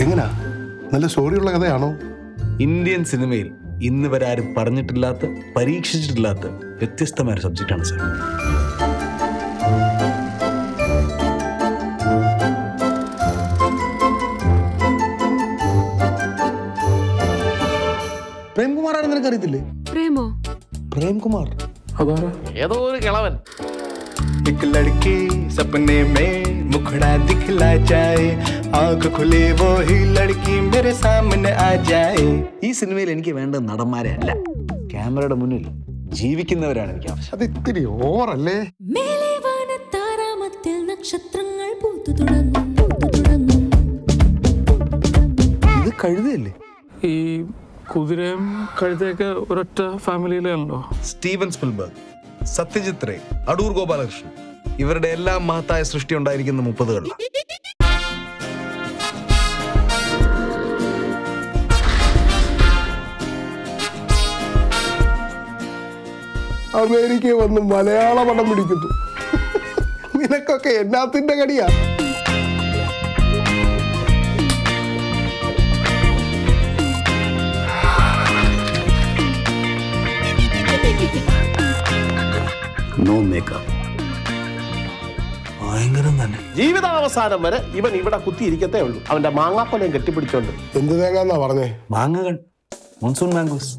എങ്ങനാ? നല്ല സ്റ്റോറിയുള്ള കഥയാണോ? ഇന്ത്യൻ സിനിമയിൽ ഇന്ന് വരെ ആരും പറഞ്ഞിട്ടില്ലാത്ത പരീക്ഷിച്ചിട്ടില്ലാത്ത വ്യത്യസ്തമായ ഒരു സബ്ജക്റ്റാണ് സാർ. പ്രേംകുമാർ പ്രേമോ? പ്രേംകുമാർ. ഏതോ ഒരു കിളവൻ. मुखड़ा दिखला जाए आंख खुले वो ही लड़की मेरे सामने आ जाए ഈ സിനിമയിൽ എനിക്ക് വേണ്ട നടന്മാരെ അല്ല ക്യാമറയുടെ മുന്നിൽ ജീവിക്കുന്നവരാണ് എനിക്ക് ആവശ്യം അത് ഇത്തിരി ഓവറല്ലേ മേലെ വാനത്താരാമത്തിൽ നക്ഷത്രങ്ങൾ പൂത്തു തുടങ്ങും പൂത്തു തുടങ്ങും ഇത് കഴുതയല്ലേ ഈ കുതിരയും കഴുതയൊക്കെ ഒരൊറ്റ ഫാമിലിയിലേ ഉണ്ടോ സ്റ്റീവൻ സ്പിൽബർഗ് സത്യജിത് റേ അടൂർ ഗോപാലകൃഷ്ണൻ ഇവരുടെ എല്ലാം മഹത്തായ സൃഷ്ടി ഉണ്ടായിരിക്കുന്ന മുപ്പതുകളിൽ അമേരിക്ക വന്ന് മലയാള പടം പിടിക്കുന്നു. നിനക്കൊക്കെ എന്നാത്തിന്റെ കടിയാ? നോ മേക്കപ്പ് ഭയങ്കരം തന്നെ. ജീവിതാവസാനം വരെ ഇവൻ ഇവിടെ കുത്തിയിരിക്കത്തേ ഉള്ളൂ. അവന്റെ മാങ്ങാക്കൊലയും കെട്ടിപ്പിടിച്ചോണ്ട്. എന്ത് തേങ്ങാന്നാ പറഞ്ഞേ? മാങ്ങകൾ. മൺസൂൺ മാംഗോസ്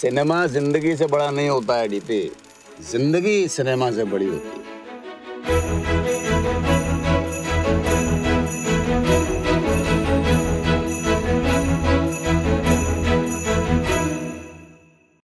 सिनेमा ज़िंदगी से बड़ा नहीं होता है डीपी। ज़िंदगी सिनेमा से बड़ी होती है।